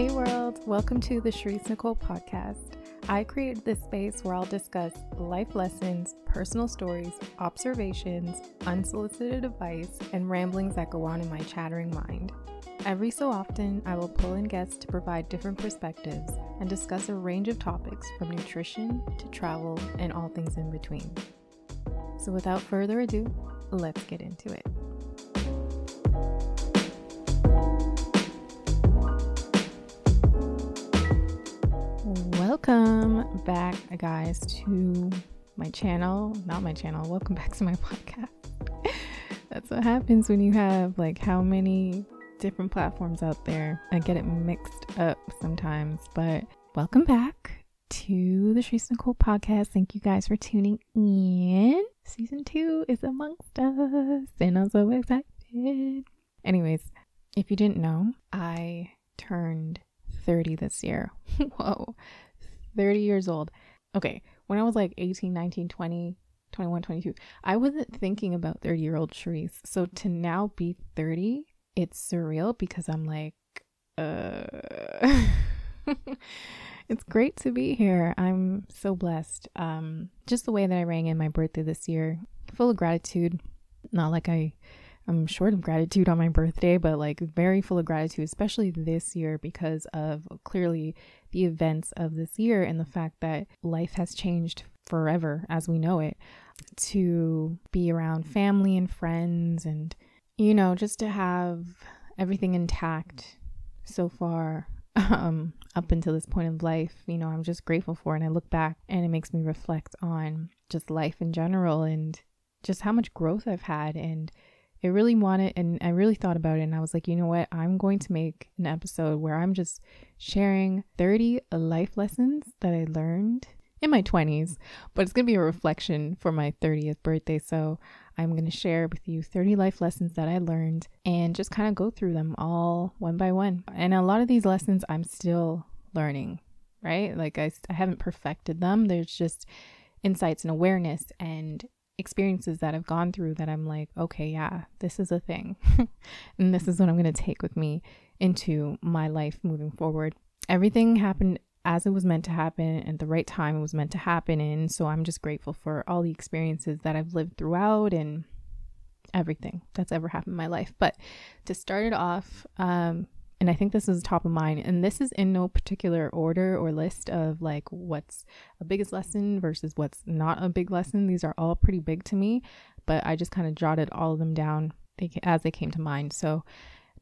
Hey world, welcome to the Sherese Nicole podcast. I created this space where I'll discuss life lessons, personal stories, observations, unsolicited advice, and ramblings that go on in my chattering mind. Every so often, I will pull in guests to provide different perspectives and discuss a range of topics from nutrition to travel and all things in between. So, without further ado, let's get into it. Welcome back, guys, to my channel. Not my channel. Welcome back to my podcast. That's what happens when you have like how many different platforms out there. I get it mixed up sometimes, but welcome back to the Sherese Nicole podcast. Thank you guys for tuning in. Season two is amongst us, and I'm so excited. Anyways, if you didn't know, I turned 30 this year. Whoa, 30 years old. Okay, when I was like 18, 19, 20, 21, 22, I wasn't thinking about 30 year old Sherese. So to now be 30, it's surreal because I'm like, uh, it's great to be here. I'm so blessed. Um, just the way that I rang in my birthday this year, full of gratitude. Not like I I'm short of gratitude on my birthday, but like very full of gratitude, especially this year because of clearly the events of this year and the fact that life has changed forever as we know it. To be around family and friends and, you know, just to have everything intact so far um, up until this point of life, you know, I'm just grateful for. And I look back and it makes me reflect on just life in general and just how much growth I've had and I really wanted, and I really thought about it, and I was like, you know what? I'm going to make an episode where I'm just sharing 30 life lessons that I learned in my 20s, but it's going to be a reflection for my 30th birthday. So I'm going to share with you 30 life lessons that I learned and just kind of go through them all one by one. And a lot of these lessons I'm still learning, right? Like I, I haven't perfected them. There's just insights and awareness and experiences that I've gone through that I'm like, okay, yeah, this is a thing. and this is what I'm going to take with me into my life moving forward. Everything happened as it was meant to happen at the right time it was meant to happen in. So I'm just grateful for all the experiences that I've lived throughout and everything that's ever happened in my life. But to start it off, um, and I think this is top of mind. And this is in no particular order or list of like what's a biggest lesson versus what's not a big lesson. These are all pretty big to me, but I just kind of jotted all of them down as they came to mind. So,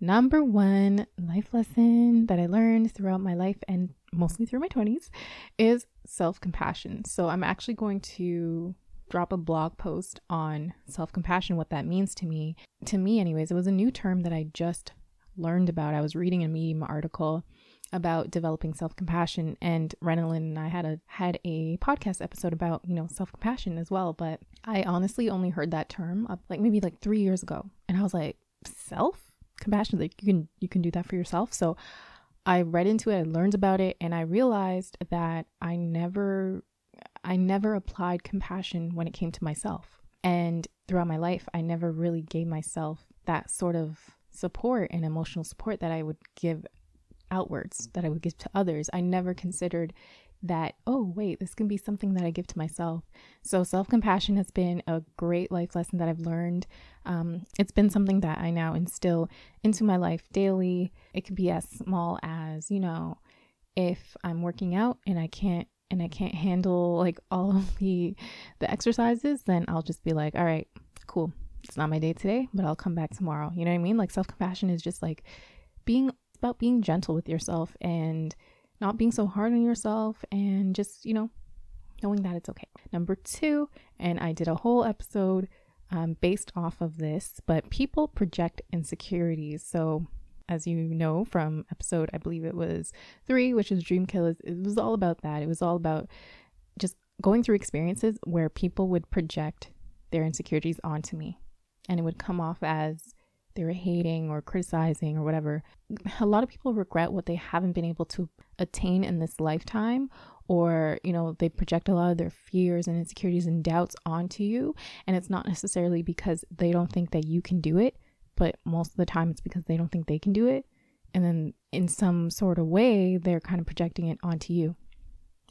number one life lesson that I learned throughout my life and mostly through my 20s is self compassion. So, I'm actually going to drop a blog post on self compassion, what that means to me. To me, anyways, it was a new term that I just learned about. I was reading a Medium article about developing self-compassion and Renalyn and I had a had a podcast episode about, you know, self-compassion as well, but I honestly only heard that term up like maybe like 3 years ago. And I was like, self-compassion like you can you can do that for yourself. So I read into it, I learned about it, and I realized that I never I never applied compassion when it came to myself. And throughout my life, I never really gave myself that sort of support and emotional support that I would give outwards, that I would give to others. I never considered that, oh, wait, this can be something that I give to myself. So, self compassion has been a great life lesson that I've learned. Um, it's been something that I now instill into my life daily. It could be as small as, you know, if I'm working out and I can't and I can't handle like all of the the exercises, then I'll just be like, all right, cool it's not my day today, but I'll come back tomorrow. You know what I mean? Like self compassion is just like being about being gentle with yourself and not being so hard on yourself and just, you know, knowing that it's okay. Number two, and I did a whole episode um, based off of this, but people project insecurities. So, as you know from episode, I believe it was three, which is Dream Killers, it was all about that. It was all about just going through experiences where people would project their insecurities onto me and it would come off as they were hating or criticizing or whatever. A lot of people regret what they haven't been able to attain in this lifetime, or, you know, they project a lot of their fears and insecurities and doubts onto you. And it's not necessarily because they don't think that you can do it, but most of the time it's because they don't think they can do it. And then in some sort of way, they're kind of projecting it onto you.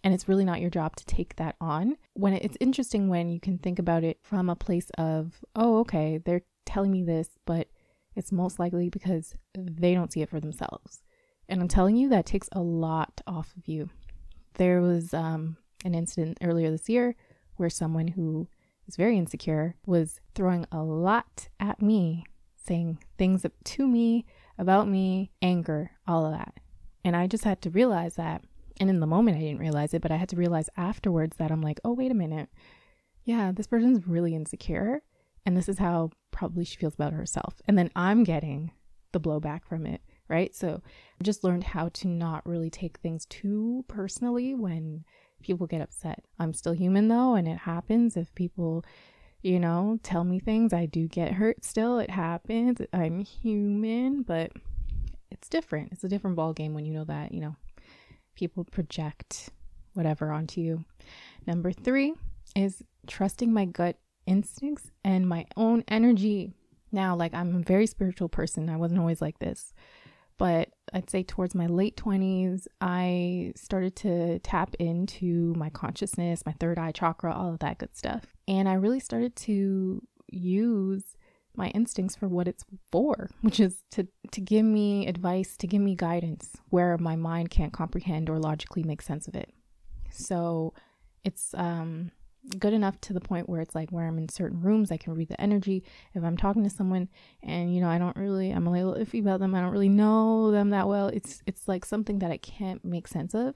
And it's really not your job to take that on. When it, it's interesting when you can think about it from a place of, oh, okay, they're telling me this, but it's most likely because they don't see it for themselves. And I'm telling you, that takes a lot off of you. There was um, an incident earlier this year where someone who is very insecure was throwing a lot at me, saying things to me, about me, anger, all of that. And I just had to realize that. And in the moment, I didn't realize it, but I had to realize afterwards that I'm like, oh, wait a minute. Yeah, this person's really insecure. And this is how probably she feels about herself. And then I'm getting the blowback from it, right? So I just learned how to not really take things too personally when people get upset. I'm still human though, and it happens if people, you know, tell me things. I do get hurt still. It happens. I'm human, but it's different. It's a different ball game when you know that, you know, people project whatever onto you. Number 3 is trusting my gut instincts and my own energy. Now, like I'm a very spiritual person. I wasn't always like this. But I'd say towards my late 20s, I started to tap into my consciousness, my third eye chakra, all of that good stuff. And I really started to use my instincts for what it's for, which is to to give me advice, to give me guidance where my mind can't comprehend or logically make sense of it. So it's um good enough to the point where it's like where I'm in certain rooms, I can read the energy. If I'm talking to someone and you know I don't really, I'm a little iffy about them. I don't really know them that well. It's it's like something that I can't make sense of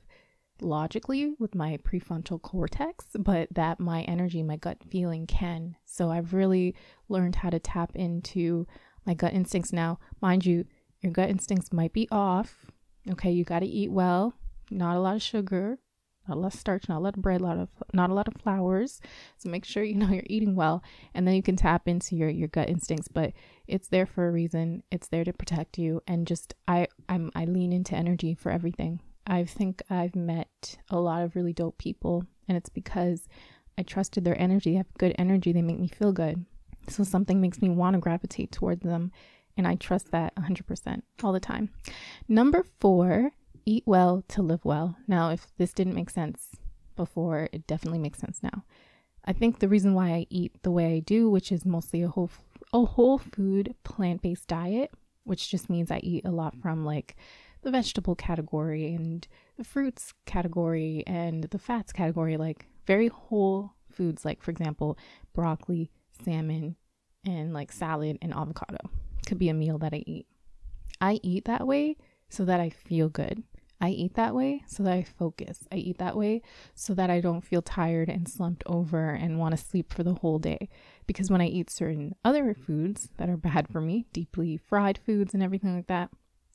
logically with my prefrontal cortex, but that my energy, my gut feeling can. So I've really learned how to tap into my gut instincts now. Mind you, your gut instincts might be off. Okay, you got to eat well, not a lot of sugar, not a lot of starch, not a lot of bread, a lot of not a lot of flours. So make sure you know you're eating well, and then you can tap into your your gut instincts. But it's there for a reason. It's there to protect you, and just I I'm I lean into energy for everything. I think I've met a lot of really dope people, and it's because I trusted their energy. They have good energy. They make me feel good. So something makes me want to gravitate towards them. And I trust that 100% all the time. Number four eat well to live well. Now, if this didn't make sense before, it definitely makes sense now. I think the reason why I eat the way I do, which is mostly a whole a whole food plant-based diet, which just means I eat a lot from like the vegetable category and the fruits category and the fats category, like very whole foods like for example, broccoli, salmon, and like salad and avocado. Could be a meal that I eat. I eat that way so that I feel good. I eat that way so that I focus. I eat that way so that I don't feel tired and slumped over and want to sleep for the whole day. Because when I eat certain other foods that are bad for me, deeply fried foods and everything like that,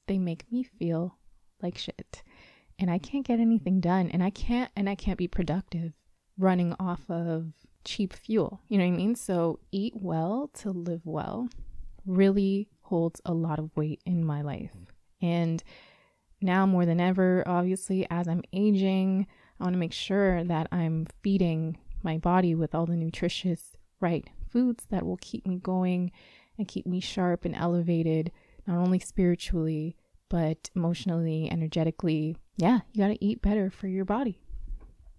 they make me feel like shit. And I can't get anything done and I can't and I can't be productive running off of cheap fuel. You know what I mean? So eat well to live well really holds a lot of weight in my life. And now more than ever, obviously, as I'm aging, I want to make sure that I'm feeding my body with all the nutritious, right foods that will keep me going and keep me sharp and elevated, not only spiritually, but emotionally, energetically. Yeah, you got to eat better for your body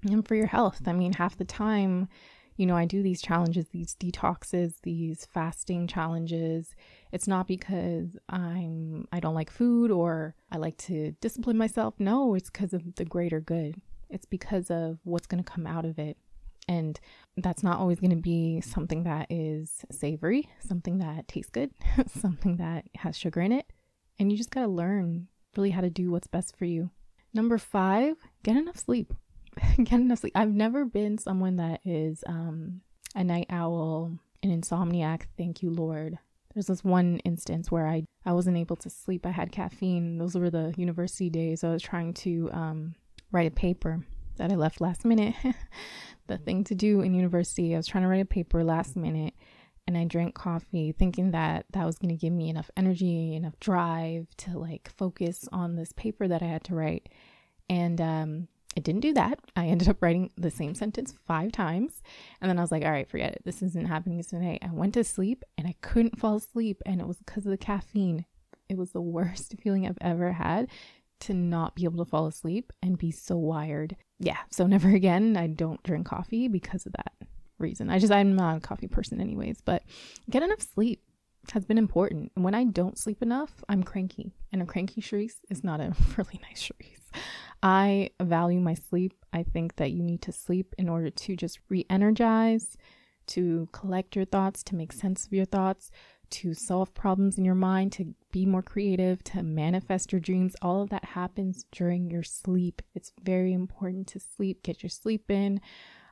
and for your health. I mean, half the time, you know, I do these challenges, these detoxes, these fasting challenges. It's not because I'm I don't like food or I like to discipline myself. No, it's because of the greater good. It's because of what's going to come out of it. And that's not always going to be something that is savory, something that tastes good, something that has sugar in it. And you just got to learn really how to do what's best for you. Number five, get enough sleep. get enough sleep. I've never been someone that is um, a night owl, an insomniac. Thank you, Lord. There's this one instance where I I wasn't able to sleep. I had caffeine. Those were the university days. I was trying to um, write a paper that I left last minute. the thing to do in university. I was trying to write a paper last minute and I drank coffee thinking that that was going to give me enough energy, enough drive to like focus on this paper that I had to write. And um, I didn't do that. I ended up writing the same sentence five times. And then I was like, all right, forget it. This isn't happening today. I went to sleep and I couldn't fall asleep. And it was because of the caffeine. It was the worst feeling I've ever had to not be able to fall asleep and be so wired. Yeah, so never again. I don't drink coffee because of that reason. I just, I'm not a coffee person, anyways, but get enough sleep has been important. And when I don't sleep enough, I'm cranky. And a cranky Sherese is not a really nice Sherese. I value my sleep. I think that you need to sleep in order to just re energize, to collect your thoughts, to make sense of your thoughts, to solve problems in your mind, to be more creative, to manifest your dreams. All of that happens during your sleep. It's very important to sleep, get your sleep in.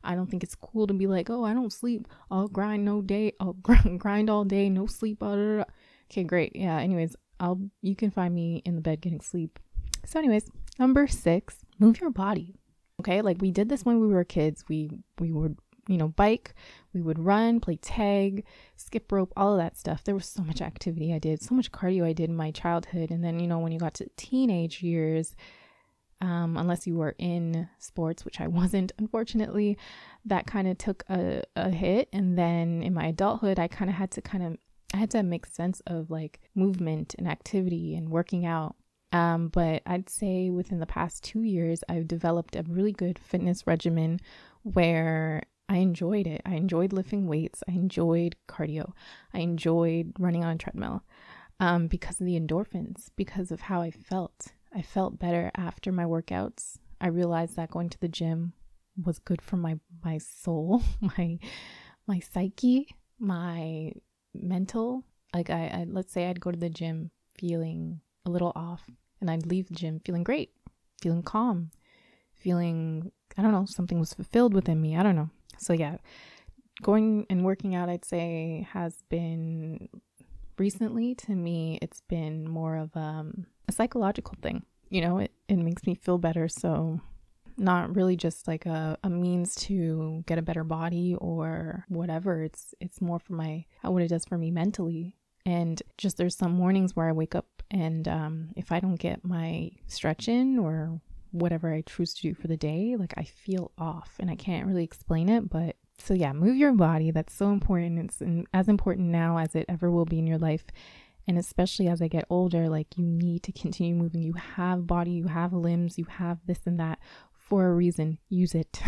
I don't think it's cool to be like, oh, I don't sleep. I'll grind no day. I'll grind all day, no sleep. Blah, blah, blah. Okay, great. Yeah. Anyways, I'll you can find me in the bed getting sleep. So, anyways, number six, move your body. Okay, like we did this when we were kids. We we would you know bike, we would run, play tag, skip rope, all of that stuff. There was so much activity I did, so much cardio I did in my childhood, and then you know when you got to teenage years um, unless you were in sports, which I wasn't, unfortunately, that kind of took a, a hit. And then in my adulthood, I kind of had to kind of, I had to make sense of like movement and activity and working out. Um, but I'd say within the past two years, I've developed a really good fitness regimen where I enjoyed it. I enjoyed lifting weights. I enjoyed cardio. I enjoyed running on a treadmill um, because of the endorphins, because of how I felt. I felt better after my workouts. I realized that going to the gym was good for my my soul, my my psyche, my mental. Like I, I let's say I'd go to the gym feeling a little off and I'd leave the gym feeling great, feeling calm, feeling I don't know, something was fulfilled within me. I don't know. So yeah, going and working out I'd say has been recently to me it's been more of um a psychological thing. You know, it, it makes me feel better. So, not really just like a, a means to get a better body or whatever. It's it's more for my what it does for me mentally. And just there's some mornings where I wake up and um, if I don't get my stretch in or whatever I choose to do for the day, like I feel off and I can't really explain it. But so yeah, move your body. That's so important. It's as important now as it ever will be in your life. And especially as I get older, like you need to continue moving. You have body, you have limbs, you have this and that for a reason. Use it.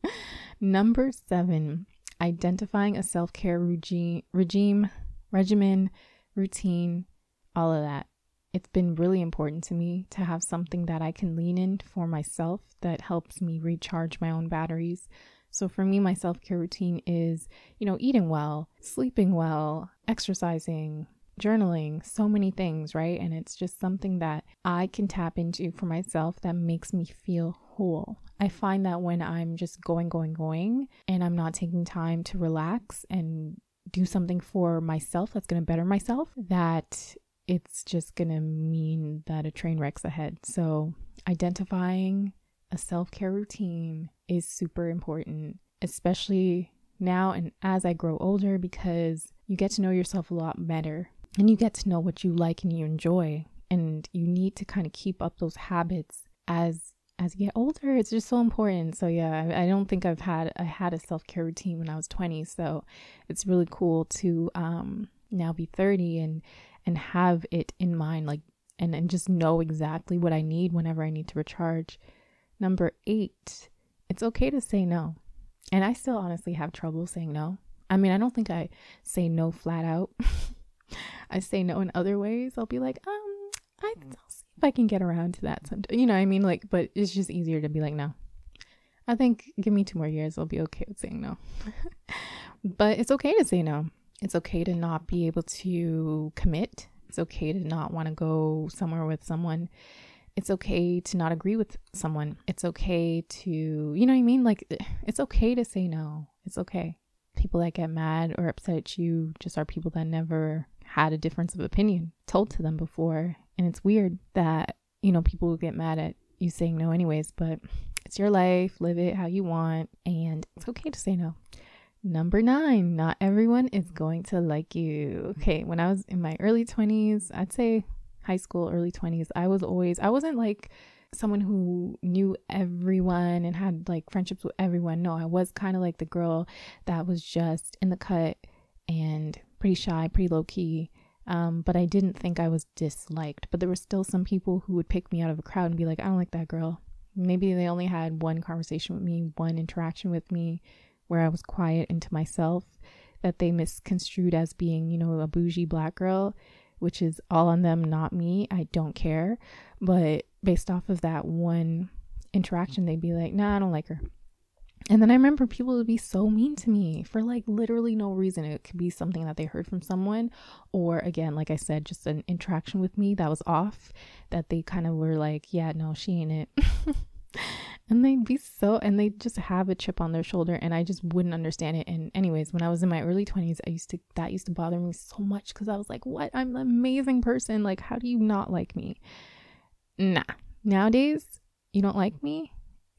Number seven, identifying a self care regime, regime, regimen, routine, all of that. It's been really important to me to have something that I can lean in for myself that helps me recharge my own batteries. So for me, my self care routine is, you know, eating well, sleeping well, exercising, journaling, so many things, right? And it's just something that I can tap into for myself that makes me feel whole. I find that when I'm just going, going, going, and I'm not taking time to relax and do something for myself that's going to better myself, that it's just going to mean that a train wreck's ahead. So, identifying a self care routine is super important, especially now and as I grow older, because you get to know yourself a lot better and you get to know what you like and you enjoy. And you need to kind of keep up those habits as as you get older. It's just so important. So yeah i, I don't think i've had i had a self-care routine when i was 20 so it's really cool to um now be 30 and and have it in mind like and and just know exactly what i need whenever i need to recharge number eight it's okay to say no and i still honestly have trouble saying no i mean i don't think i say no flat out I say no in other ways. I'll be like, um, I, will see if I can get around to that sometime. You know, I mean, like, but it's just easier to be like, no. I think give me two more years, I'll be okay with saying no. but it's okay to say no. It's okay to not be able to commit. It's okay to not want to go somewhere with someone. It's okay to not agree with someone. It's okay to, you know what I mean? Like, it's okay to say no. It's okay. People that get mad or upset at you just are people that never had a difference of opinion told to them before. And it's weird that, you know, people will get mad at you saying no, anyways, but it's your life, live it how you want, and it's okay to say no. Number nine, not everyone is going to like you. Okay, when I was in my early 20s, I'd say high school, early 20s, I was always, I wasn't like someone who knew everyone and had like friendships with everyone. No, I was kind of like the girl that was just in the cut and pretty shy, pretty low key. Um, but I didn't think I was disliked. But there were still some people who would pick me out of a crowd and be like, I don't like that girl. Maybe they only had one conversation with me, one interaction with me where I was quiet into myself that they misconstrued as being, you know, a bougie black girl, which is all on them, not me. I don't care. But based off of that one interaction, they'd be like, nah, I don't like her. And then I remember people would be so mean to me for like literally no reason. It could be something that they heard from someone, or again, like I said, just an interaction with me that was off, that they kind of were like, yeah, no, she ain't it. and they'd be so, and they just have a chip on their shoulder, and I just wouldn't understand it. And, anyways, when I was in my early 20s, I used to, that used to bother me so much because I was like, what? I'm an amazing person. Like, how do you not like me? Nah. Nowadays, you don't like me?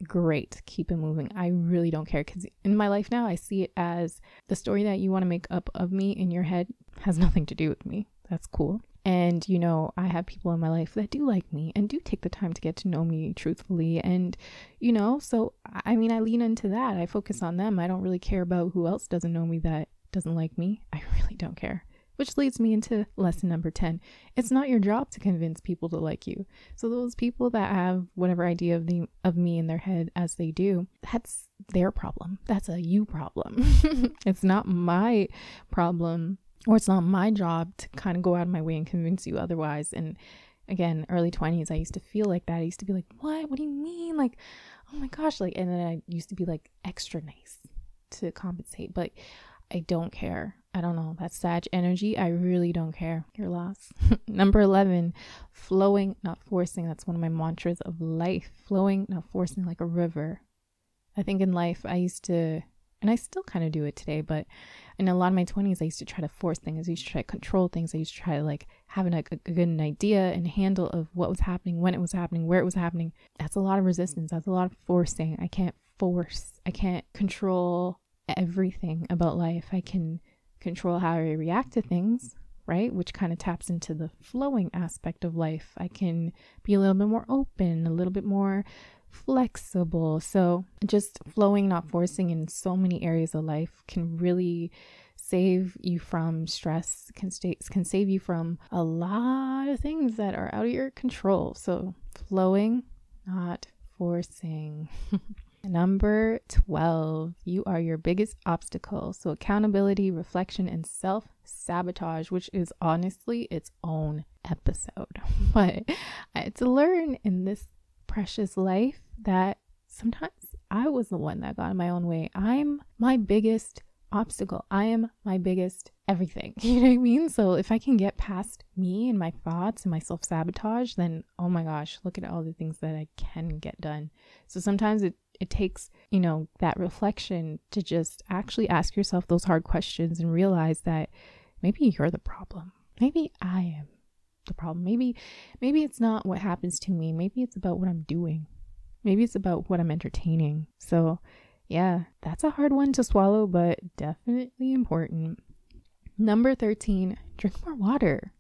great keep it moving i really don't care because in my life now i see it as the story that you want to make up of me in your head has nothing to do with me that's cool and you know i have people in my life that do like me and do take the time to get to know me truthfully and you know so i mean i lean into that i focus on them i don't really care about who else doesn't know me that doesn't like me i really don't care which leads me into lesson number 10. It's not your job to convince people to like you. So those people that have whatever idea of the of me in their head as they do, that's their problem. That's a you problem. it's not my problem or it's not my job to kind of go out of my way and convince you otherwise. And again, early 20s, I used to feel like that. I used to be like, "What? What do you mean?" Like, "Oh my gosh!" Like, and then I used to be like extra nice to compensate, but I don't care. I don't know. That's Sag energy. I really don't care. Your loss. Number 11, flowing, not forcing. That's one of my mantras of life. Flowing, not forcing like a river. I think in life, I used to, and I still kind of do it today, but in a lot of my 20s, I used to try to force things. I used to try to control things. I used to try to like have an, a, a good idea and handle of what was happening, when it was happening, where it was happening. That's a lot of resistance. That's a lot of forcing. I can't force. I can't control everything about life. I can control how I react to things, right? Which kind of taps into the flowing aspect of life. I can be a little bit more open, a little bit more flexible. So, just flowing, not forcing in so many areas of life can really save you from stress, can stay, can save you from a lot of things that are out of your control. So, flowing, not forcing. Number 12, you are your biggest obstacle. So, accountability, reflection, and self sabotage, which is honestly its own episode. But had to learn in this precious life that sometimes I was the one that got in my own way. I'm my biggest obstacle. I am my biggest everything. You know what I mean? So if I can get past me and my thoughts and my self sabotage, then oh my gosh, look at all the things that I can get done. So sometimes it it takes, you know, that reflection to just actually ask yourself those hard questions and realize that maybe you're the problem. Maybe I am the problem. Maybe maybe it's not what happens to me. Maybe it's about what I'm doing. Maybe it's about what I'm entertaining. So, yeah, that's a hard one to swallow, but definitely important. Number 13, drink more water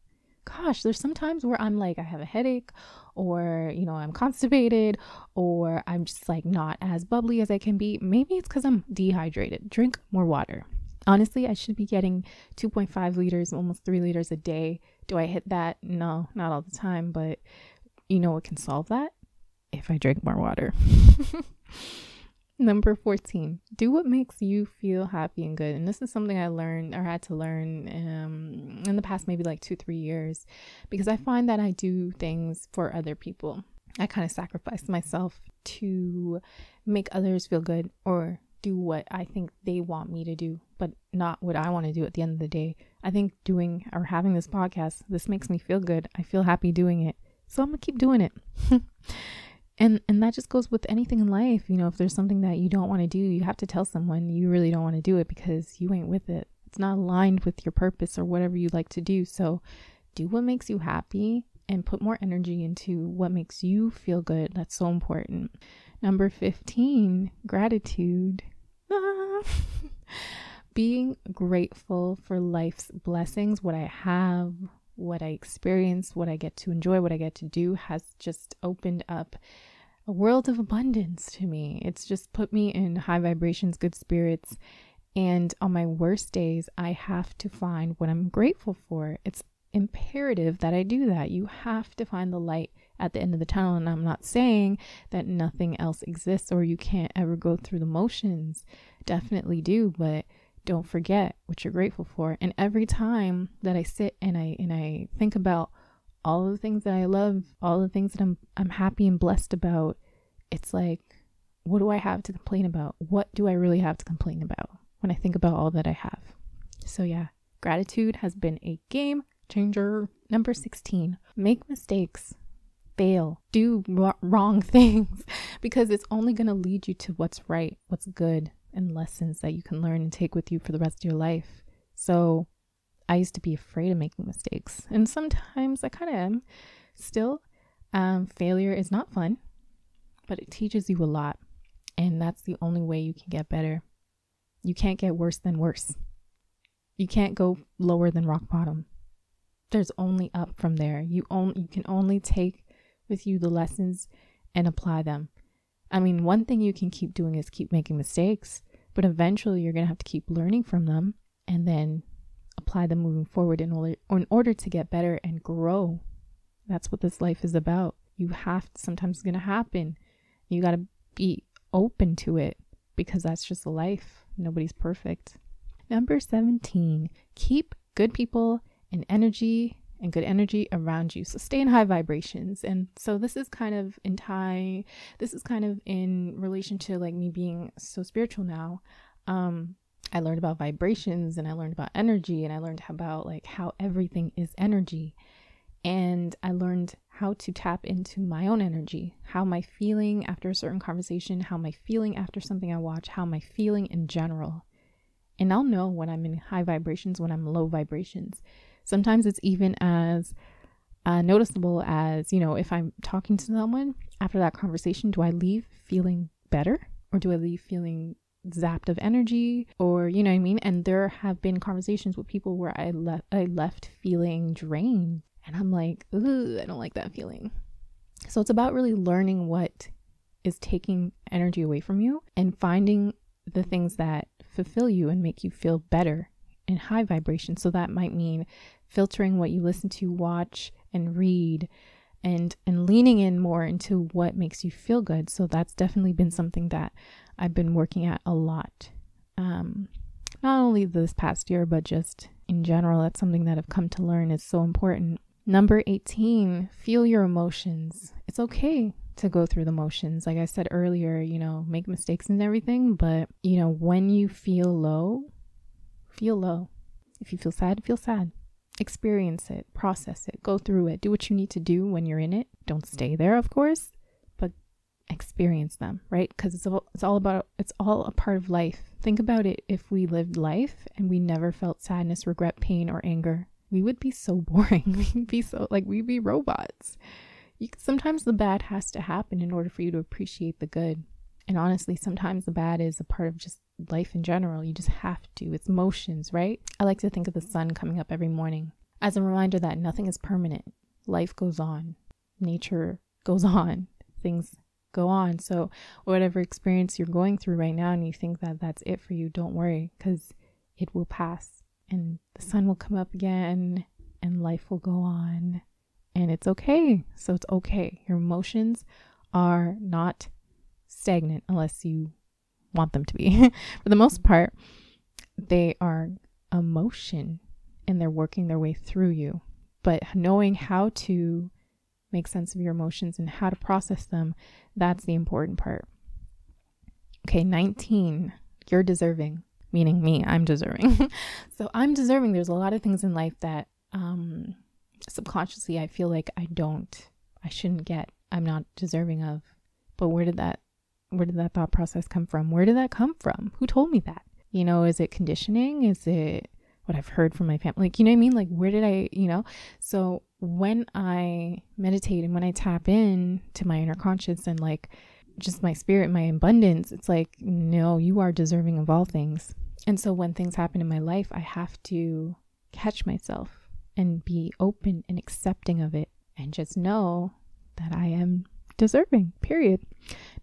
gosh, there's some times where I'm like, I have a headache, or, you know, I'm constipated, or I'm just like not as bubbly as I can be. Maybe it's because I'm dehydrated. Drink more water. Honestly, I should be getting 2.5 liters, almost three liters a day. Do I hit that? No, not all the time, but you know what can solve that? If I drink more water. Number 14, do what makes you feel happy and good. And this is something I learned or had to learn um, in the past maybe like two, three years because I find that I do things for other people. I kind of sacrifice myself to make others feel good or do what I think they want me to do, but not what I want to do at the end of the day. I think doing or having this podcast, this makes me feel good. I feel happy doing it. So I'm going to keep doing it. and and that just goes with anything in life you know if there's something that you don't want to do you have to tell someone you really don't want to do it because you ain't with it. It's not aligned with your purpose or whatever you like to do. So do what makes you happy and put more energy into what makes you feel good. That's so important. Number 15 gratitude. Being grateful for life's blessings what i have what I experience, what I get to enjoy, what I get to do has just opened up a world of abundance to me. It's just put me in high vibrations, good spirits. And on my worst days, I have to find what I'm grateful for. It's imperative that I do that. You have to find the light at the end of the tunnel. And I'm not saying that nothing else exists or you can't ever go through the motions. Definitely do, but don't forget what you're grateful for. And every time that I sit and I and I think about all the things that I love, all the things that I'm I'm happy and blessed about, it's like what do I have to complain about? What do I really have to complain about when I think about all that I have? So yeah, gratitude has been a game changer. Number 16, make mistakes fail, do wrong things because it's only going to lead you to what's right, what's good, and lessons that you can learn and take with you for the rest of your life. So I used to be afraid of making mistakes, and sometimes I kind of am still. Um, failure is not fun, but it teaches you a lot, and that's the only way you can get better. You can't get worse than worse. You can't go lower than rock bottom. There's only up from there. You only you can only take with you the lessons and apply them. I mean, one thing you can keep doing is keep making mistakes, but eventually you're going to have to keep learning from them and then apply them moving forward in order in order to get better and grow. That's what this life is about. You have to, sometimes it's going to happen. You got to be open to it because that's just life. Nobody's perfect. Number 17, keep good people and energy and good energy around you. So stay in high vibrations. And so this is kind of in tie, this is kind of in relation to like me being so spiritual now. Um, I learned about vibrations and I learned about energy and I learned about like how everything is energy. And I learned how to tap into my own energy, how my feeling after a certain conversation, how my feeling after something I watch, how my feeling in general. And I'll know when I'm in high vibrations, when I'm low vibrations. Sometimes it's even as uh, noticeable as, you know, if I'm talking to someone after that conversation, do I leave feeling better or do I leave feeling zapped of energy or you know what I mean? And there have been conversations with people where I left I left feeling drained and I'm like, ooh, I don't like that feeling. So it's about really learning what is taking energy away from you and finding the things that fulfill you and make you feel better in high vibration. So that might mean filtering what you listen to, watch, and read and and leaning in more into what makes you feel good. So that's definitely been something that I've been working at a lot. Um, not only this past year, but just in general, that's something that I've come to learn is so important. Number 18, feel your emotions. It's okay to go through the motions. Like I said earlier, you know, make mistakes and everything, but you know, when you feel low, feel low. If you feel sad, feel sad experience it, process it, go through it, do what you need to do when you're in it. Don't stay there, of course, experience them, right? Because it's all, it's all about it's all a part of life. Think about it if we lived life and we never felt sadness, regret, pain, or anger. We would be so boring. We'd be so like we'd be robots. You, sometimes the bad has to happen in order for you to appreciate the good. And honestly, sometimes the bad is a part of just life in general. You just have to. It's motions, right? I like to think of the sun coming up every morning as a reminder that nothing is permanent. Life goes on, nature goes on, things go on. So, whatever experience you're going through right now and you think that that's it for you, don't worry because it will pass and the sun will come up again and life will go on and it's okay. So, it's okay. Your emotions are not stagnant unless you want them to be. For the most part, they are emotion and they're working their way through you. But knowing how to make sense of your emotions and how to process them, that's the important part. Okay, 19, you're deserving, meaning me, I'm deserving. so I'm deserving. There's a lot of things in life that um, subconsciously I feel like I don't, I shouldn't get, I'm not deserving of. But where did that where did that thought process come from? Where did that come from? Who told me that? You know, is it conditioning? Is it what I've heard from my family? Like, you know what I mean? Like, where did I, you know? So when I meditate and when I tap in to my inner conscious and like just my spirit, my abundance, it's like, no, you are deserving of all things. And so when things happen in my life, I have to catch myself and be open and accepting of it and just know that I am deserving, period.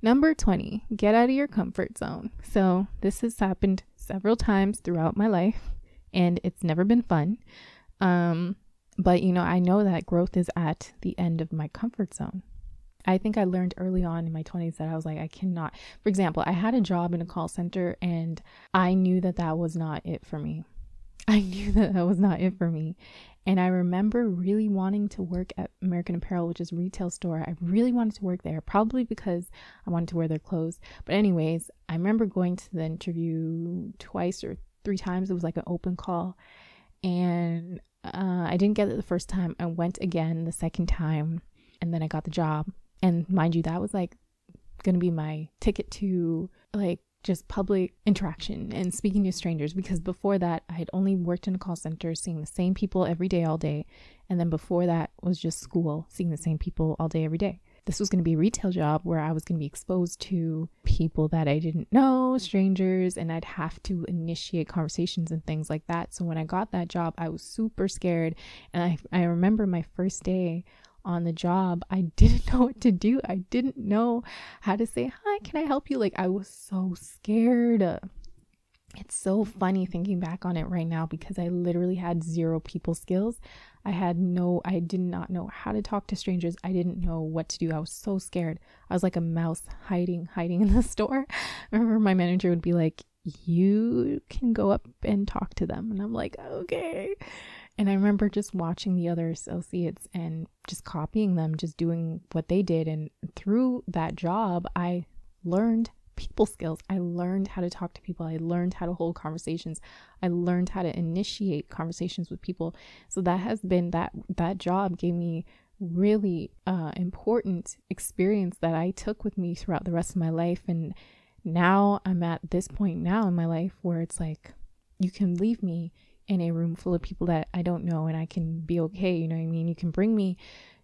Number 20, get out of your comfort zone. So, this has happened several times throughout my life and it's never been fun. Um, But, you know, I know that growth is at the end of my comfort zone. I think I learned early on in my 20s that I was like, I cannot. For example, I had a job in a call center and I knew that that was not it for me. I knew that that was not it for me. And I remember really wanting to work at American Apparel, which is a retail store. I really wanted to work there, probably because I wanted to wear their clothes. But, anyways, I remember going to the interview twice or three times. It was like an open call. And uh, I didn't get it the first time. I went again the second time, and then I got the job. And mind you, that was like going to be my ticket to like just public interaction and speaking to strangers because before that I had only worked in a call center seeing the same people every day all day and then before that was just school seeing the same people all day every day. This was going to be a retail job where I was going to be exposed to people that I didn't know, strangers, and I'd have to initiate conversations and things like that. So when I got that job, I was super scared. And I, I remember my first day on the job, I didn't know what to do. I didn't know how to say, Hi, can I help you? Like, I was so scared. It's so funny thinking back on it right now because I literally had zero people skills. I had no, I did not know how to talk to strangers. I didn't know what to do. I was so scared. I was like a mouse hiding, hiding in the store. I remember my manager would be like, You can go up and talk to them. And I'm like, Okay. And I remember just watching the other associates and just copying them, just doing what they did. And through that job, I learned people skills. I learned how to talk to people. I learned how to hold conversations. I learned how to initiate conversations with people. So that has been that that job gave me really uh, important experience that I took with me throughout the rest of my life. And now I'm at this point now in my life where it's like you can leave me in a room full of people that I don't know and I can be okay. You know what I mean? You can bring me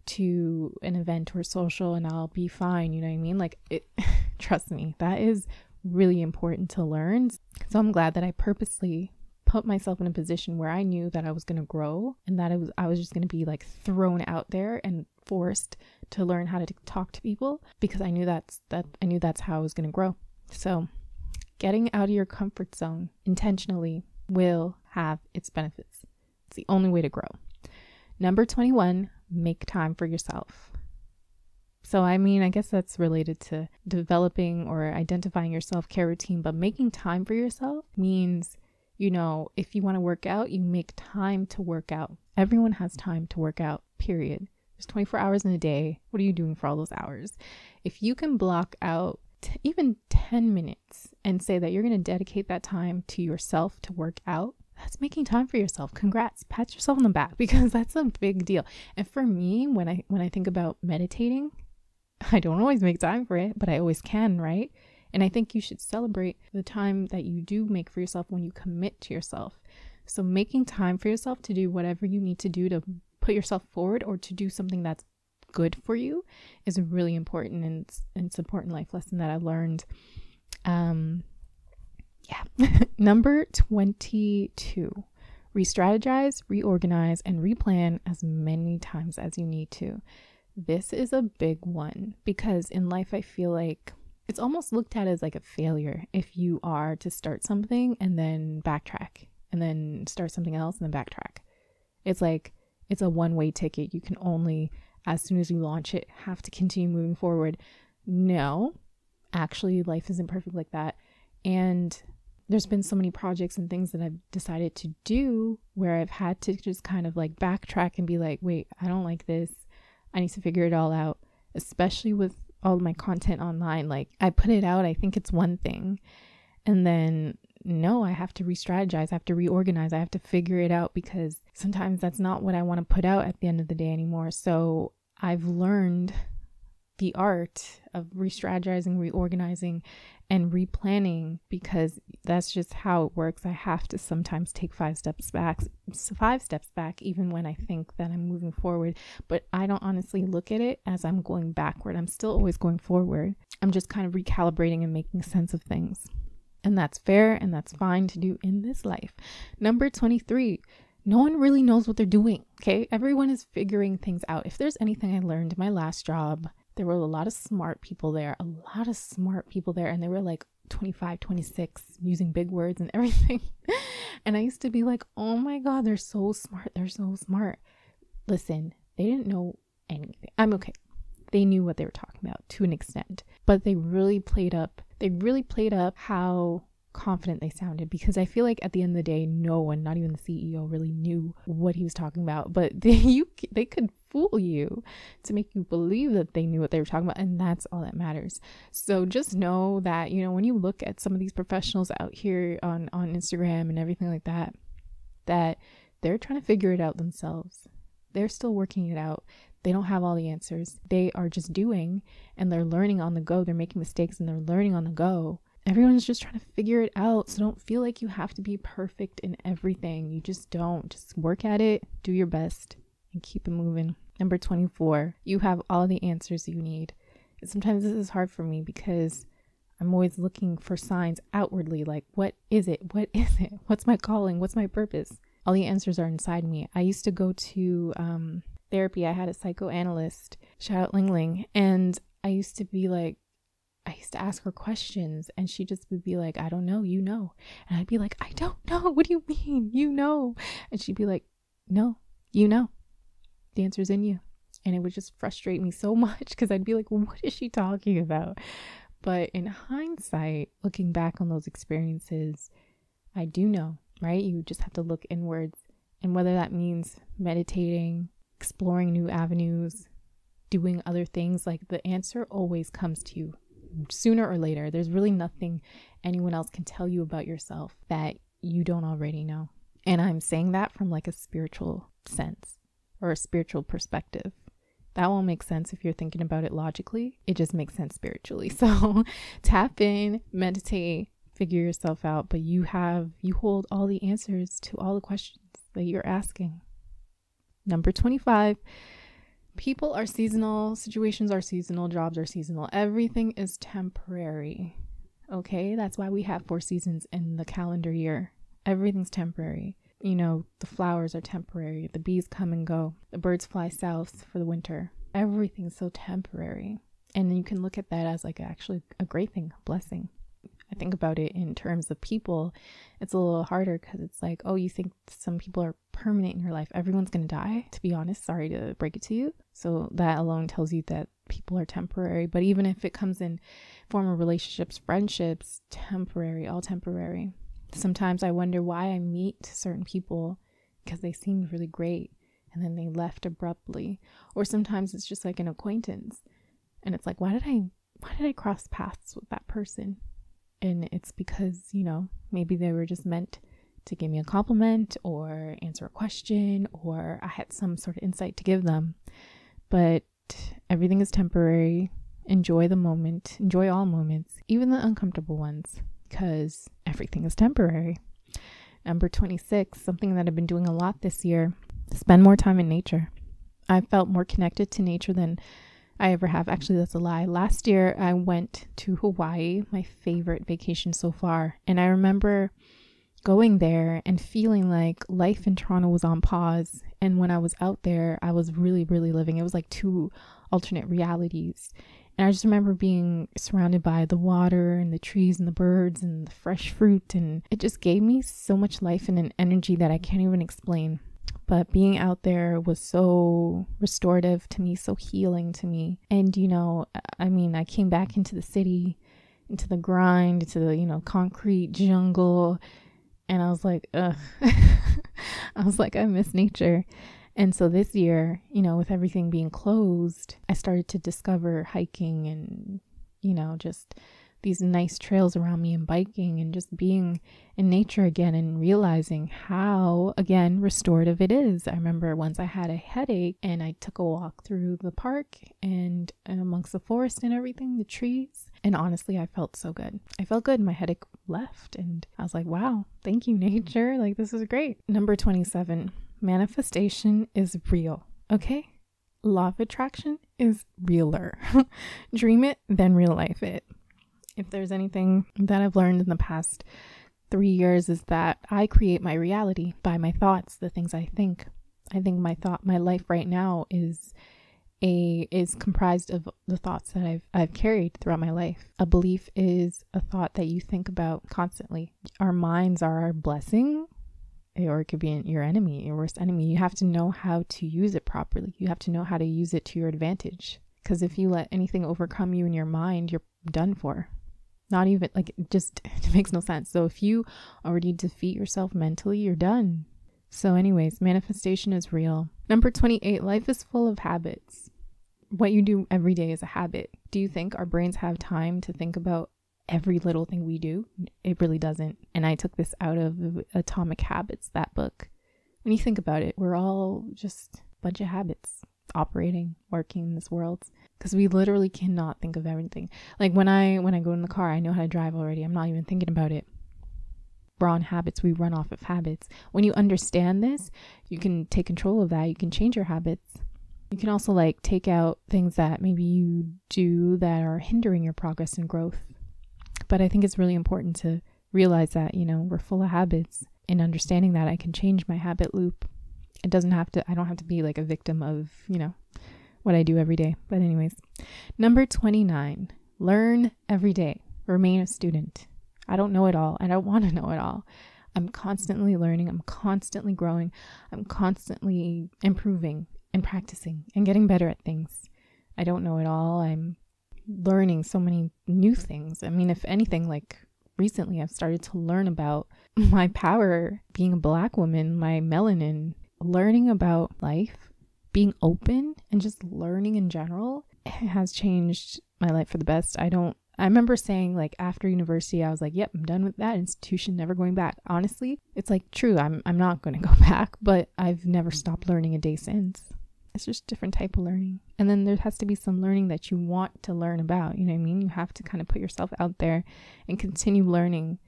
to an event or social and I'll be fine. You know what I mean? Like, it, trust me, that is really important to learn. So I'm glad that I purposely put myself in a position where I knew that I was going to grow and that it was I was just going to be like thrown out there and forced to learn how to talk to people because I knew that's that I knew that's how I was going to grow. So, getting out of your comfort zone intentionally will have its benefits. It's the only way to grow. Number 21, make time for yourself. So, I mean, I guess that's related to developing or identifying your self care routine, but making time for yourself means, you know, if you want to work out, you make time to work out. Everyone has time to work out, period. There's 24 hours in a day. What are you doing for all those hours? If you can block out t- even 10 minutes and say that you're going to dedicate that time to yourself to work out, that's making time for yourself. Congrats. Pat yourself on the back because that's a big deal. And for me, when I when I think about meditating, I don't always make time for it, but I always can, right? And I think you should celebrate the time that you do make for yourself when you commit to yourself. So making time for yourself to do whatever you need to do to put yourself forward or to do something that's good for you is a really important and it's, it's an important life lesson that I learned. Um, yeah. Number 22 re strategize, reorganize, and replan as many times as you need to. This is a big one because in life, I feel like it's almost looked at as like a failure if you are to start something and then backtrack and then start something else and then backtrack. It's like it's a one way ticket. You can only, as soon as you launch it, have to continue moving forward. No, actually, life isn't perfect like that. And there's been so many projects and things that I've decided to do where I've had to just kind of like backtrack and be like, wait, I don't like this. I need to figure it all out, especially with all my content online. Like I put it out, I think it's one thing. And then no, I have to re strategize, I have to reorganize, I have to figure it out because sometimes that's not what I want to put out at the end of the day anymore. So I've learned the art of re strategizing, reorganizing, and replanning because that's just how it works. I have to sometimes take five steps back, five steps back, even when I think that I'm moving forward. But I don't honestly look at it as I'm going backward. I'm still always going forward. I'm just kind of recalibrating and making sense of things. And that's fair and that's fine to do in this life. Number 23 no one really knows what they're doing. Okay. Everyone is figuring things out. If there's anything I learned my last job, there were a lot of smart people there, a lot of smart people there, and they were like 25, 26, using big words and everything. and I used to be like, oh my God, they're so smart. They're so smart. listen, they didn't know anything. I'm okay. They knew what they were talking about to an extent, but they really played up. They really played up how confident they sounded because I feel like at the end of the day, no one, not even the CEO, really knew what he was talking about. But they you they could fool you to make you believe that they knew what they were talking about, and that's all that matters. So just know that you know when you look at some of these professionals out here on on Instagram and everything like that, that they're trying to figure it out themselves. They're still working it out. They don't have all the answers. They are just doing and they're learning on the go. They're making mistakes and they're learning on the go everyone's just trying to figure it out. So don't feel like you have to be perfect in everything. You just don't. Just work at it, do your best, and keep it moving. Number 24, you have all the answers you need. And sometimes this is hard for me because I'm always looking for signs outwardly like, what is it? What is it? What's my calling? What's my purpose? All the answers are inside me. I used to go to um, therapy. I had a psychoanalyst, shout out Ling Ling, and I used to be like, I used to ask her questions and she just would be like, I don't know, you know. And I'd be like, I don't know. What do you mean? You know. And she'd be like, No, you know. The answer's in you. And it would just frustrate me so much because I'd be like, What is she talking about? But in hindsight, looking back on those experiences, I do know, right? You just have to look inwards. And whether that means meditating, exploring new avenues, doing other things, like the answer always comes to you sooner or later. There's really nothing anyone else can tell you about yourself that you don't already know. And I'm saying that from like a spiritual sense or a spiritual perspective. That won't make sense if you're thinking about it logically. It just makes sense spiritually. So tap in, meditate, figure yourself out, but you have, you hold all the answers to all the questions that you're asking. Number 25 people are seasonal, situations are seasonal, jobs are seasonal. Everything is temporary. Okay, that's why we have four seasons in the calendar year. Everything's temporary. You know, the flowers are temporary, the bees come and go, the birds fly south for the winter. Everything's so temporary. And you can look at that as like actually a great thing, a blessing. I think about it in terms of people, it's a little harder because it's like, oh, you think some people are permanent in your life. Everyone's going to die, to be honest. Sorry to break it to you. So that alone tells you that people are temporary. But even if it comes in form of relationships, friendships, temporary, all temporary. Sometimes I wonder why I meet certain people because they seemed really great and then they left abruptly. Or sometimes it's just like an acquaintance. And it's like, why did I why did I cross paths with that person? And it's because, you know, maybe they were just meant to give me a compliment or answer a question or I had some sort of insight to give them. But everything is temporary. Enjoy the moment, enjoy all moments, even the uncomfortable ones, because everything is temporary. Number 26, something that I've been doing a lot this year spend more time in nature. I felt more connected to nature than I ever have. Actually, that's a lie. Last year, I went to Hawaii, my favorite vacation so far. And I remember going there and feeling like life in Toronto was on pause. And when I was out there, I was really, really living. It was like two alternate realities. And I just remember being surrounded by the water and the trees and the birds and the fresh fruit. And it just gave me so much life and an energy that I can't even explain but being out there was so restorative to me, so healing to me. And, you know, I mean, I came back into the city, into the grind, into the, you know, concrete jungle. And I was like, ugh. I was like, I miss nature. And so this year, you know, with everything being closed, I started to discover hiking and, you know, just these nice trails around me and biking and just being in nature again and realizing how, again, restorative it is. I remember once I had a headache and I took a walk through the park and amongst the forest and everything, the trees. And honestly, I felt so good. I felt good. My headache left and I was like, wow, thank you, nature. Like, this is great. Number 27 manifestation is real. Okay? Law of attraction is realer. Dream it, then real life it if there's anything that I've learned in the past three years, is that I create my reality by my thoughts, the things I think. I think my thought, my life right now is a is comprised of the thoughts that I've I've carried throughout my life. A belief is a thought that you think about constantly. Our minds are our blessing or it could be your enemy, your worst enemy. You have to know how to use it properly. You have to know how to use it to your advantage. Because if you let anything overcome you in your mind, you're done for. Not even like it just it makes no sense. So if you already defeat yourself mentally, you're done. So, anyways, manifestation is real. Number 28, life is full of habits. What you do every day is a habit. Do you think our brains have time to think about every little thing we do? It really doesn't. And I took this out of Atomic Habits, that book. When you think about it, we're all just a bunch of habits operating, working in this world because we literally cannot think of everything. Like when I when I go in the car, I know how to drive already. I'm not even thinking about it. We're on habits. We run off of habits. When you understand this, you can take control of that. You can change your habits. You can also like take out things that maybe you do that are hindering your progress and growth. But I think it's really important to realize that, you know, we're full of habits and understanding that I can change my habit loop. It doesn't have to I don't have to be like a victim of, you know, what I do every day. But anyways, number 29, learn every day. Remain a student. I don't know it all. I don't want to know it all. I'm constantly learning, I'm constantly growing, I'm constantly improving and practicing and getting better at things. I don't know it all. I'm learning so many new things. I mean, if anything, like recently, I've started to learn about my power being a black woman, my melanin, learning about life, being open, and just learning in general has changed my life for the best. I don't I remember saying like after university, I was like, "Yep, I'm done with that institution, never going back." Honestly, it's like true. I'm I'm not going to go back, but I've never stopped learning a day since. It's just different type of learning, and then there has to be some learning that you want to learn about. You know what I mean? You have to kind of put yourself out there and continue learning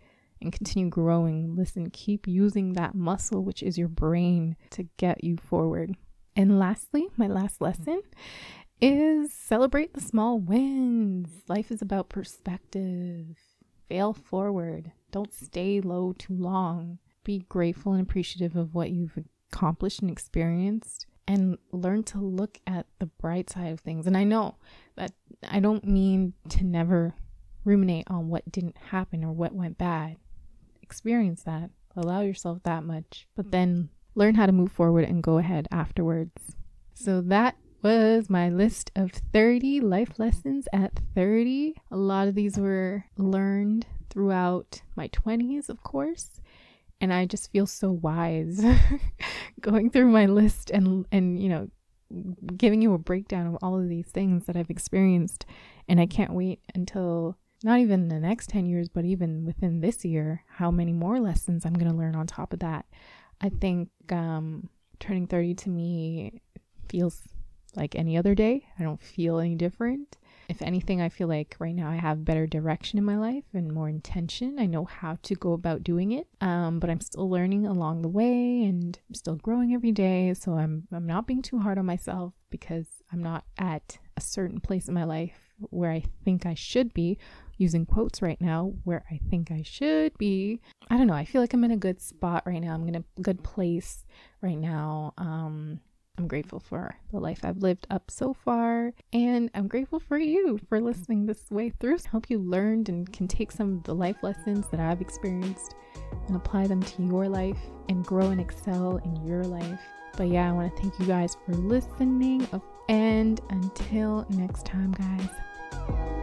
and continue growing. Listen, keep using that muscle, which is your brain, to get you forward. And lastly, my last lesson is celebrate the small wins. Life is about perspective. Fail forward. Don't stay low too long. Be grateful and appreciative of what you've accomplished and experienced and learn to look at the bright side of things. And I know that I don't mean to never ruminate on what didn't happen or what went bad. Experience that. Allow yourself that much. But then learn how to move forward and go ahead afterwards. So that was my list of 30 life lessons at 30. A lot of these were learned throughout my 20s, of course. And I just feel so wise going through my list and and you know giving you a breakdown of all of these things that I've experienced and I can't wait until not even the next 10 years but even within this year how many more lessons I'm going to learn on top of that. I think um turning 30 to me feels like any other day. I don't feel any different. If anything, I feel like right now I have better direction in my life and more intention. I know how to go about doing it. Um, but I'm still learning along the way and I'm still growing every day. So I'm I'm not being too hard on myself because I'm not at a certain place in my life where I think I should be using quotes right now where I think I should be. I don't know. I feel like I'm in a good spot right now. I'm in a good place right now. Um I'm grateful for the life I've lived up so far, and I'm grateful for you for listening this way through. I hope you learned and can take some of the life lessons that I've experienced and apply them to your life and grow and excel in your life. But yeah, I want to thank you guys for listening. And until next time, guys.